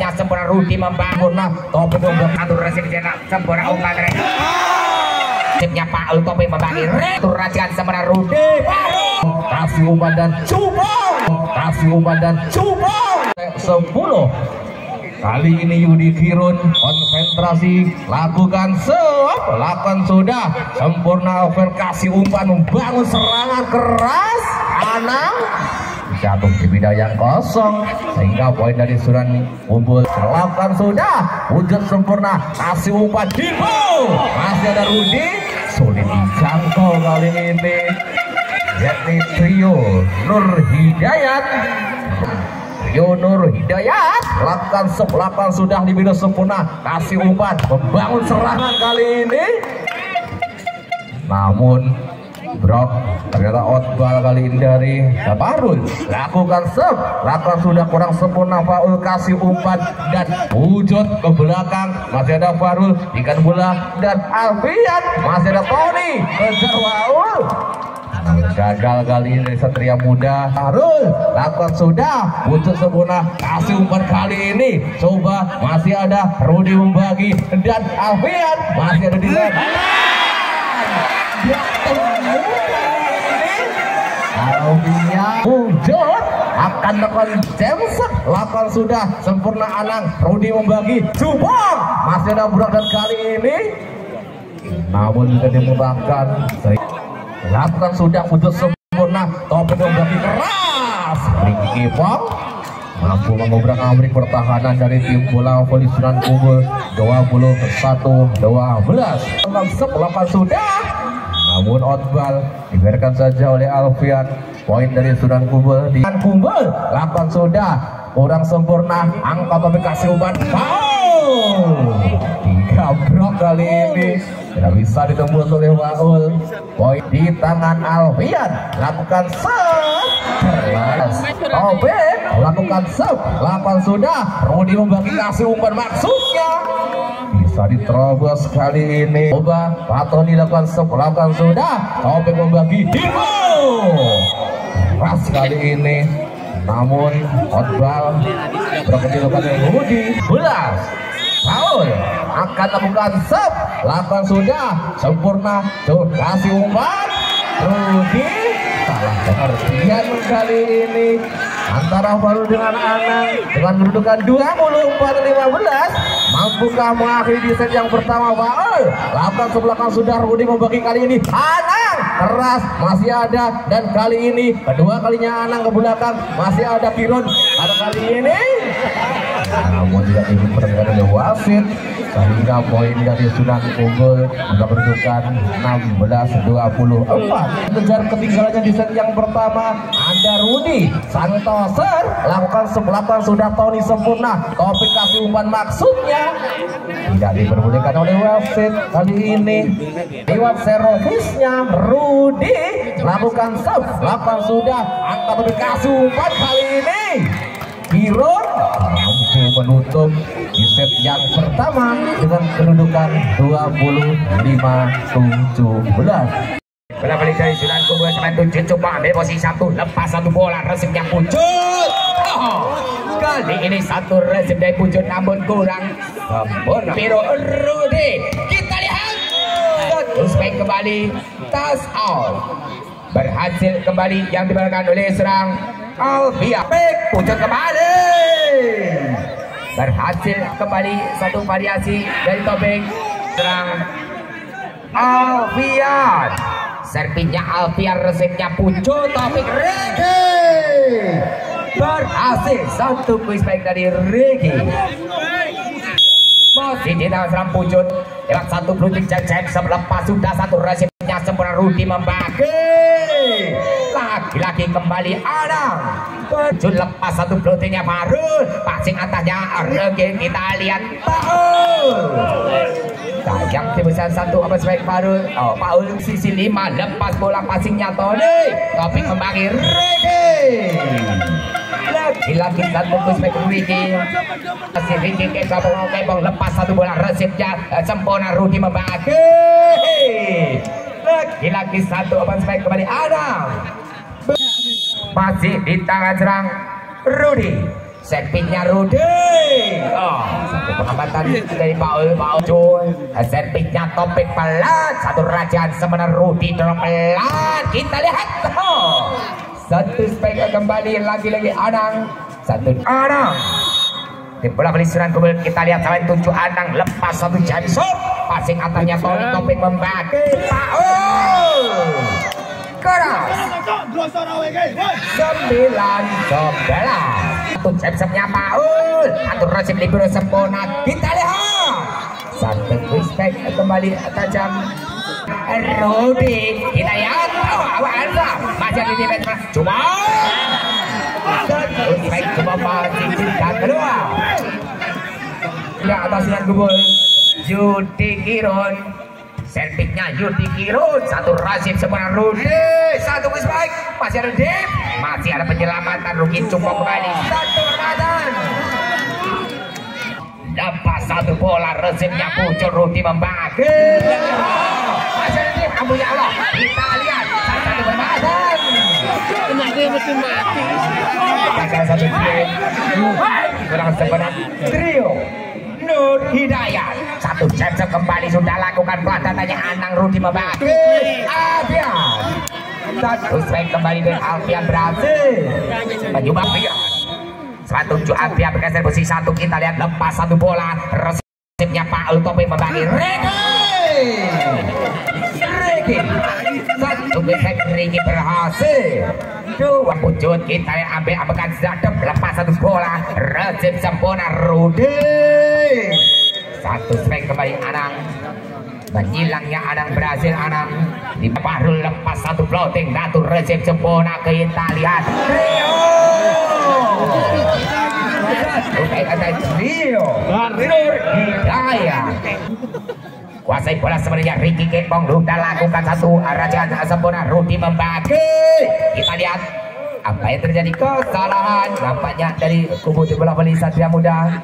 resepnya sempurna Rudi membangun nah topi membangun atur resepnya sempurna umpan resepnya Pak Ul topi membagi. Retur racikan sempurna Rudi kasih umpan dan cubong kasih umpan dan cubong 10 Kali ini Yudi Kirun konsentrasi. Lakukan sep lakukan sudah. Sempurna over kasih umpan. Membangun serangan keras. Anang jatuh di bidang yang kosong sehingga poin dari Suran unggul lakukan sudah wujud sempurna kasih umpan. Dipo masih ada Rudi sulit dijangkau kali ini. Yakni trio Nur Hidayat. Trio Nur Hidayat lakukan lakukan sudah di bidang sempurna kasih umpan. Membangun serangan kali ini. Namun Brok ternyata outball kali ini dari Sabarul lakukan sep lakukan sudah kurang sempurna Faul kasih umpan dan wujud ke belakang. Masih ada Farul ikan bola dan Alfian. Masih ada Tony kejar Faul. Gagal kali ini Satria Muda. Farul lakukan sudah wujud sempurna kasih umpan kali ini. Coba masih ada Rudi membagi dan Alfian. Masih ada di sana Alvia wujud akan lakukan James. Lakukan sudah sempurna Anang Rudi membagi. Jubong masih ada burak dan kali ini. Namun juga dimudahkan. Lakukan sudah wujud sempurna. Topik membagi keras. Ricky Kipong mampu mengobrak abrik pertahanan dari tim bola voli Sunan Kumbul 21 12 lakukan sudah namun outball dibiarkan saja oleh Alfian. Poin dari Sudan Kumbul di Kumbul. Lakukan sudah. Kurang sempurna. Angka topik kasih umpan foul tiga brok kali ini. Tidak bisa ditembus oleh Waul. Poin di tangan Alfian. Lakukan serve Topik lakukan serve lakukan sudah. Rudi membagi kasih umpan maksudnya bisa diterobos kali ini. Coba Patoni lakukan lakukan sudah. Topik membagi Dimo keras kali ini. Namun outball berkecilkan dari Rudi belas. Paul akan lakukan sep lakukan sudah. Sempurna. Tuh kasih umpan. Rudi salah pengertian kali ini. Antara Faru dengan Anang dengan kedudukan 24-15 mampukah mengakhiri di set yang pertama Faul lakukan sebelakang sudah Rudi membagi kali ini. Anang keras masih ada. Dan kali ini kedua kalinya Anang ke belakang masih ada Kirun pada kali ini namun tidak ingin berdengar oleh wasit sehingga poin dari Sunan unggul juga kedudukan 16-24 kejar ketinggalannya di set yang pertama ada Rudi Santoser lakukan sebelapan sudah Tony sempurna. Topik kasih umpan maksudnya tidak diperbolehkan oleh wasit kali ini. Lewat servisnya Rudi lakukan sub. Lakukan sudah angka topik kasih umpan kali ini. Kirun mampu menutup di set yang pertama dengan kedudukan 25-17 Bola balik dari Sunan Kumbul sampai tujuh. Coba ambil posisi satu. Lepas satu bola resipnya pucut oh, kali ini satu resip dari pucut namun kurang sempurna. Piro Rudy kita lihat. Main kembali. Tas out. Berhasil kembali yang diberikan oleh serang Alvia. Pucut kembali berhasil kembali satu variasi dari topik serang Alfian. Serpinya Alfian resepnya pucuk topik Regi berhasil satu kuis baik dari Regi masih di tangan serang pucuk lewat satu peluncur cecep selepas sudah satu resepnya sempurna Rudi membagi lagi-lagi kembali. Adam Pucuk lepas satu peluncurnya baru passing atasnya Regi kita lihat. Paul. Sayang sebesar satu. Apa sebaik Paul oh, Paul sisi lima. Lepas bola passingnya Tony. Tapi kembali Regi lagi-lagi satu sebaik Regi masih Regi ke kabung kebong lepas satu bola resipnya sempurna Rudi membagi. Lagi-lagi satu apa sebaik kembali Adam masih di tangan serang Rudi. Setpicknya Rudi. Kesempatan dari Paul Paul Joy servisnya topik pelan. Satu rajaan semenar Rudi dorong pelan. Kita lihat. Oh. satu spek kembali lagi-lagi Anang. Satu Anang. Di bola pelisuran kemudian kita lihat sampai tujuh Anang lepas satu Jansop passing atasnya Tony topik membagi Paul keras sembilan sebelas. Satu jam-jamnya Paul. Satu resip libero sempurna kita lihat. Satu respect kembali tajam. Rudi kita lihat. Oh, awal Alza masih di defense cuma respect cuma masih dan kedua. Ya atas dengan gubul Yudi Kiron Serviknya Yudi Kirun Satu Rasim sempurna Rudi Satu respect Masih ada Dev Masih ada penyelamatan Rugi cukup kembali. Satu permatan Dapat satu bola Resimnya muncul Rudi membagi Masih ada Dev Ampunya Allah. Kita lihat. Satu Kenapa mesti mati? Gagal satu Dev Kurang sebenarnya Trio Nur Hidayat. Satu jam kembali sudah lakukan pelajarannya Anang Rudi membagi Alfian. Satu strike kembali dengan Alfian berhasil menyumbang Alfian satu tujuh Alfian bergeser posisi satu. Kita lihat lepas satu bola. Resipnya Pak Utopi membagi Regi Regi satu gesek Regi berhasil dua pucut kita yang ambil ambilkan zadep lepas satu bola resip sempurna Rudi satu strike kembali Anang. Menyilangnya Anang berhasil Anang. Di baru lepas satu floating datu resip sempurna ke Italia. Rio! Rio! Nur Hidayah kuasai bola sebenarnya Ricky Kepong sudah lakukan satu raja sempurna Rudi membagi. Kita lihat apa yang terjadi. Kesalahan nampaknya dari kubu di bola beli Satria Muda.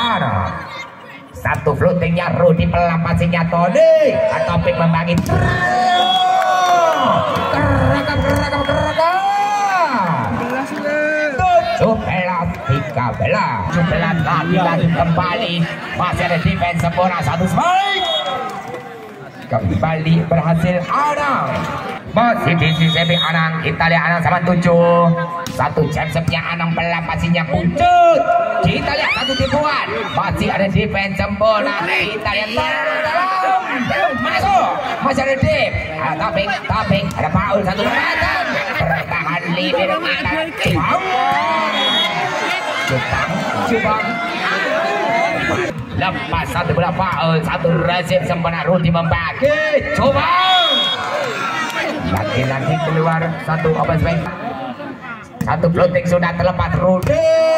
Anang satu floatingnya Rudi pelampasinya Tony. Atopik membagi. Kerakam, kerakam, kerakam belas, lagi-lagi kembali. Masih ada defense sempurna Satu spike Kembali berhasil. Anang masih di sisi Anang kita lihat Anang sama tujuh. Satu jamsetnya Anang pelampasinya pucut. Kita lihat satu tipuan. Masih ada defense sempurna. Kita lihat dalam. Masuk. Masih ada deep ada topping ada Paul satu perhatian. Bertahan leader kita Jepang Jepang lepas satu bola Paul satu rezim sempurna Rudi membagi Jepang lagi-lagi keluar satu open spike satu floating sudah terlepas Rudy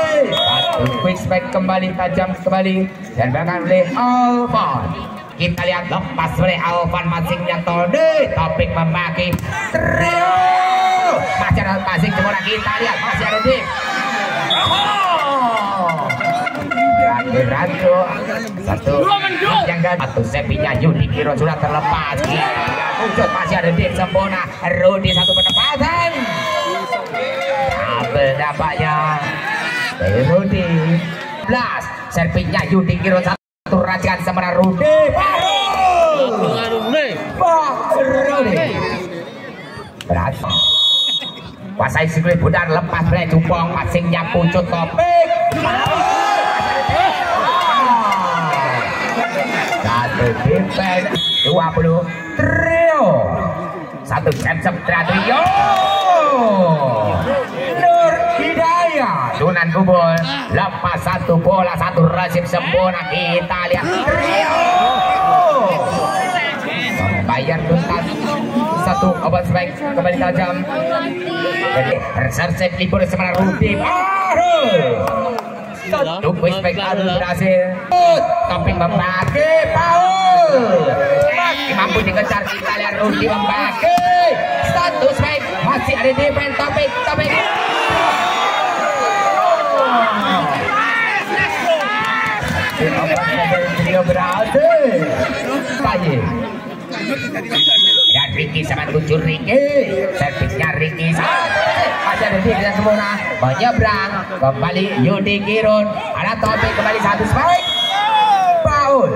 satu quick spike kembali tajam kembali. Dan bahkan oleh Alvan kita lihat lepas oleh Alvan masingnya Tony topik membagi trio. Masih ada semua kita lihat masih ada di Ragu satu. Yang gak satu sepinya Yudi Kiro sudah terlepas. Ucut masih ada Dik sempurna Rudi satu penempatan. Dampaknya. Dari Rudi. Blas servisnya Yudi Kiro satu racikan sempurna Rudi. Pak Rudi berhasil kuasai sikli budar lepas boleh jupong passingnya pucut topik satu defense 20 trio satu jam trio Nur Hidayah. Sunan Kubul lepas satu bola satu resip sempurna. Kita lihat trio membayar tuntas. Satu obat sebaik. Kembali tajam. Jadi resep libur Rudi baru satu respect Arul berhasil tapi Paul. Masih mampu dikejar kita lihat Rudi membagi status baik masih ada defense topik topik Trio berhasil. Kaye. Dan Ricky sama tujuh Ricky servisnya Ricky hati kita semua menyebrang kembali Yudi Kirun. Ada topik kembali satu sebaik Paul.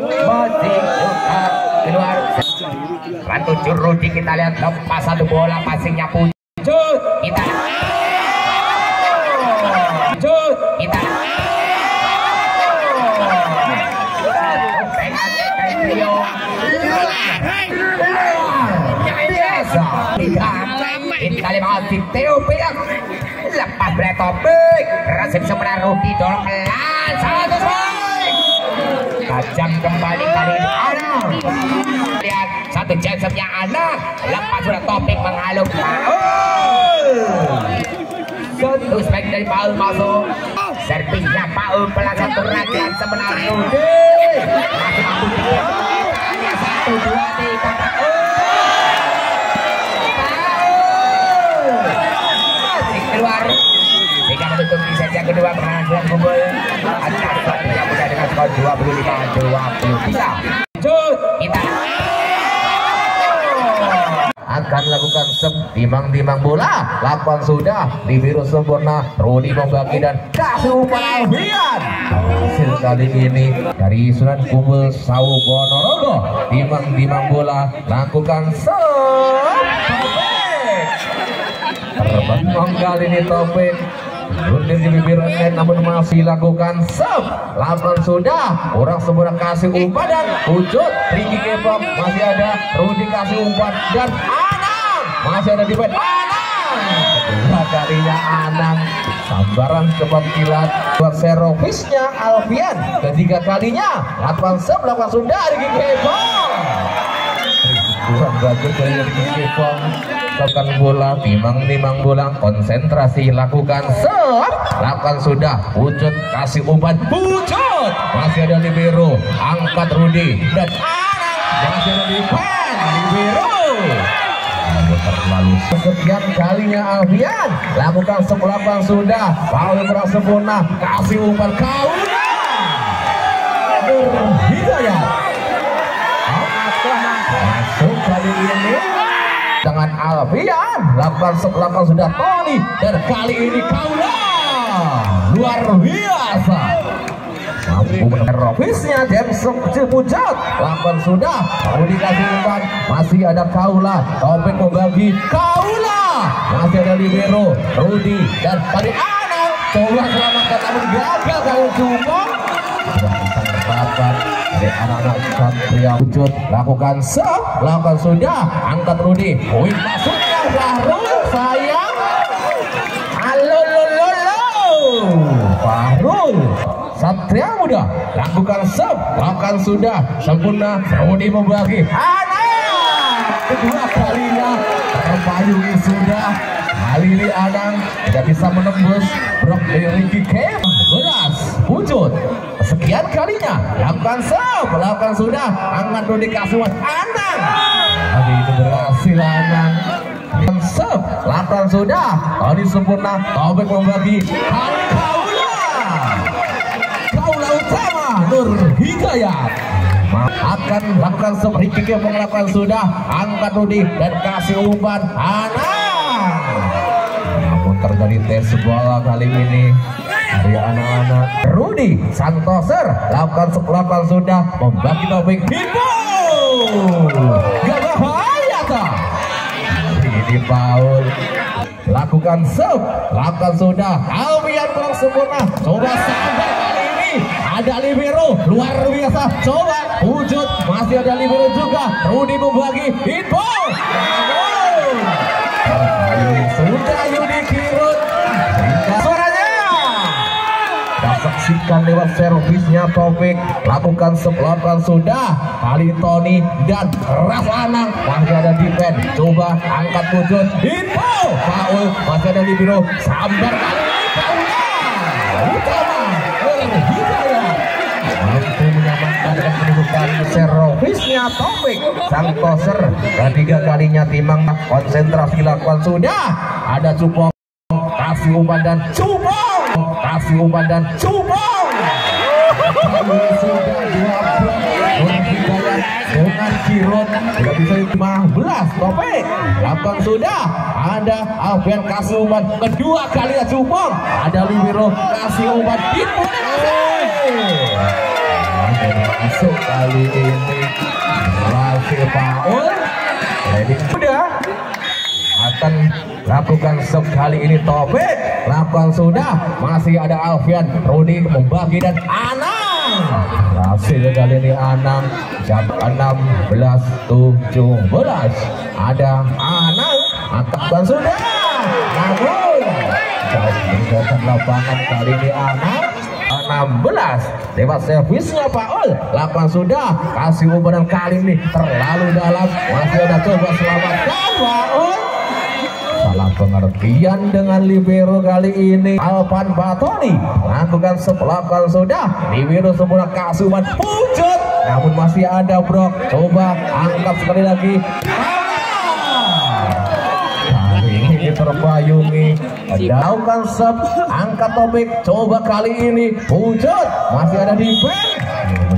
Mati keluar. Ratu Jurudi kita lihat lepas satu bola passingnya pun kita cut kita Trio ini kali masih Theo Piak lepas berat topik Rudi dorong pelan satu poin tajam kembali kali ini. Anang lihat satu yang Anang lepas sudah topik mengalung Paul satu spek dari Paul masuk servisnya Paul pelan satu rakyat sebenarnya Rudi masih mampu. Satu dua tiga masih keluar sehingga menutup di set yang kedua berhasil kumpul acara Satria Muda dengan skor 25 23 kita akan lakukan timang-timang bola. Lakukan sudah. Di biru sempurna. Rudi membagi dan kasih umpan Alfian. Hasil kali ini dari Sunan Kumpul Sawu Ponorogo. Timang-timang bola. Lakukan sep terbang kali ini topik Rundir di bibir net namun masih lakukan sub Lapan sudah. Orang semua kasih umpan dan wujud. Ricky Kepong masih ada. Rudi kasih umpan dan Anang masih ada di bed. Anang kedua kalinya Anang sambaran cepat kilat. Buat servisnya Alfian. Ketiga kalinya lapan sub lapan sudah Ricky Kepong kurang bagus dari Ricky Kepong lakukan bola timang-timang bola konsentrasi lakukan sep lakukan sudah wujud kasih umpan. Wujud! Masih ada libero angkat Rudi dan masih ada di pen libero terlalu sekian kalinya Alfian lakukan sepelapan sudah Paul merasa sempurna kasih umpan kauna Hidayat dengan Alfian. Lakukan lakukan sudah Tony dan kali ini Kaula luar biasa. Mampu menerobisnya James Cipucat lakukan sudah mau dikasih umpan masih ada Kaula Topik membagi Kaula masih ada Libero Rudi dan kali Anang coba selamatkan namun gagal kalau cuma dapat dari anak-anak Satria Wujud lakukan sub lakukan sudah. Angkat Rudi. Poin masuknya baru sayang. Lo Fahrul. Satria Muda. Lakukan sub lakukan sudah. Sempurna. Rudi membagi anak kedua kalinya. Terpayungi sudah. Kali ini Anang. Tidak bisa menembus. Blok dari Ricky Kem beras. Wujud kalinya lakukan sub lakukan sudah. Angkat Rudi Kasuan Anang kali ini berhasil Anang lakukan sub lakukan sudah. Tony sempurna. Taufik membagi. Kaula kaula utama Nur Hidayat. Akan lakukan sub. Ricky Kem melakukan sudah. Angkat Rudi dan kasih umpan. Anang namun terjadi tes bola kali ini dari anak-anak. Rudi Santoser lakukan lakukan sudah membagi topik Himbo gak bahaya tak ini Paul lakukan sub lakukan sudah. Alfian kurang sempurna. Coba sampai kali ini. Ada libero luar biasa. Coba wujud. Masih ada libero juga. Rudi membagi info sudah Yudi Kirut saksikan lewat servisnya Taufik. Lakukan sebelakan sudah. Kali Tony dan Ras Anang masih ada di coba angkat wujud info Paul masih ada di biro sambar utama dan menemukan servisnya Taufik. Sang toser. Ketiga kalinya timang. Konsentrasi lakukan sudah. Ada cupong kasih umpan dan cupong kasih umpan dan cupong Kali dengan Kirot tidak bisa 15 Topik lakukan sudah. Ada Alfian kasih umpan kedua kalinya cupong ada Libero kasih umpan itu masuk kali ini. Berhasil Paul Jadi sudah. Akan lakukan sekali ini topik lakukan sudah. Masih ada Alfian Rudi membagi dan Anang. Hasil kali ini Anang. Jam 16 17 ada Anang. Akan sudah. Namun jauh meninggalkan lapangan kali ini Anang. 16 lewat servisnya Pak Ul 8 sudah. Kasih umpan kali ini terlalu dalam. Masih ada coba selamatkan Pak Ul salah pengertian dengan libero kali ini Alvan Batoni lakukan sepelakan sudah. Libero semula kasuman pucut namun masih ada bro. Coba angkat sekali lagi. Terpayungi daukan sep. Angkat topik. Coba kali ini pucut masih ada di band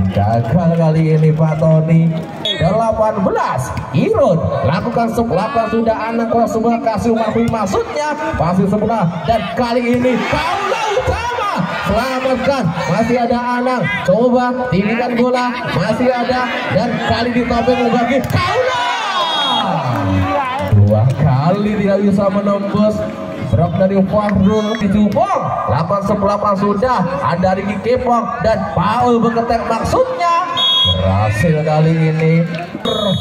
menjaga kali ini Pak Tony. 18 Irun. Lakukan sepelapan sudah anak kelas semua kasih maafin maksudnya pasti sebelah. Dan kali ini Kaula utama. Selamatkan. Masih ada Anang coba tinggikan bola. Masih ada. Dan kali di topeng lagi Kaula dua kali tidak bisa menembus Brok dari Fahrul Dijubong. 8 8 sudah ada Riki Kepong dan Paul berketek maksudnya. Berhasil kali ini.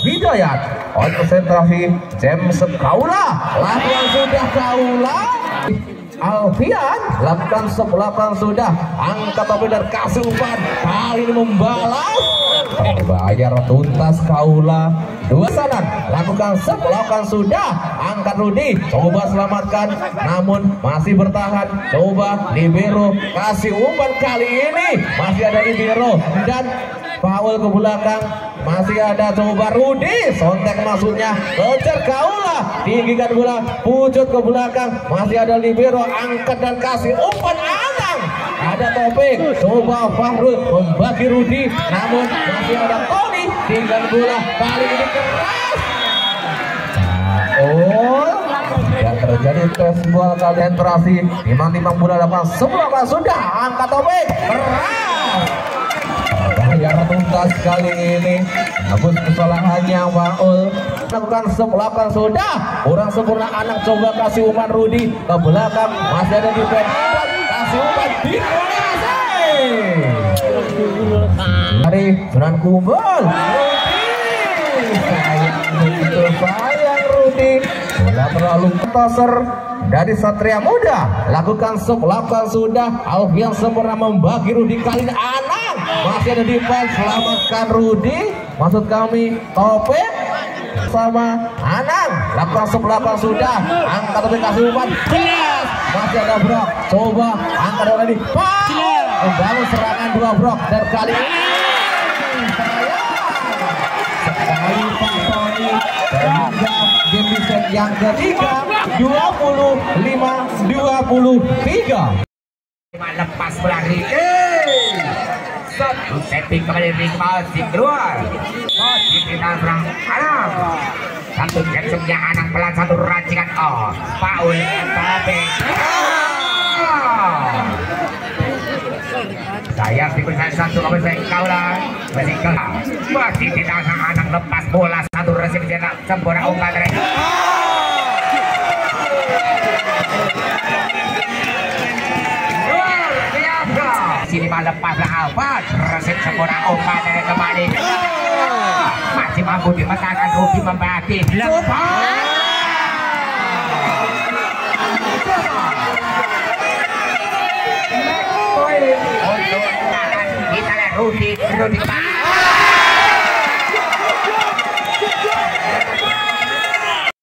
Hidayat konsentrasi James Kaula. Lakukan sudah Kaula. Alfian lakukan sepelapan sudah. Angkat topi dan kasih umpan kali ini membalas terbayar tuntas Kaula. Dua sanan lakukan sepelapan sudah angkat Rudi coba selamatkan. Namun masih bertahan. Coba Libero kasih umpan kali ini. Masih ada Libero dan Paul ke belakang masih ada. Coba Rudi sontek maksudnya. Kejar kaula tinggikan bola. Pucut ke belakang masih ada libero angkat dan kasih umpan. Anang ada topik coba Fahrul membagi Rudi namun masih ada Tony. Tinggal bola kali ini keras. Oh yang terjadi tes bola kalian terasi. Timang-timang bola dapat. Seberapa sudah angkat topik keras. Yang tuntas kali ini. Namun kesalahannya Maul Lakukan sepelapan sudah. Kurang sempurna anak coba kasih umpan Rudi. Ke belakang masih ada di di Dari Sunan Kumbul Rudi Sayang Rudi terlalu toser dari Satria Muda lakukan sepelapan sudah. Alfian sempurna membagi Rudi kali Anang. Masih ada di fans selamatkan Rudi. Maksud kami Topik sama Anang. Lakukan sepelapan sudah. Angkat tapi kasih umpan! Masih ada Brok coba angkat lagi membangun serangan dua Brok dan kali ini sekali Pak Tony sehingga game set. Yang ketiga 25 23 lepas berlari satu setting kembali ring masih keluar masih kita serang Anang satu jetsumnya Anang pelan satu racikan oh Paul tapi saya diberikan satu kali saya kaulah masih kalah masih tidak sang Anang lepas bola satu resip cetak sempurna umpan dari sini malam lepas Alfat resip sempurna umpan dari kembali mampu dimenangkan Ruby membagi untuk kita lihat Rudy Rudy kembali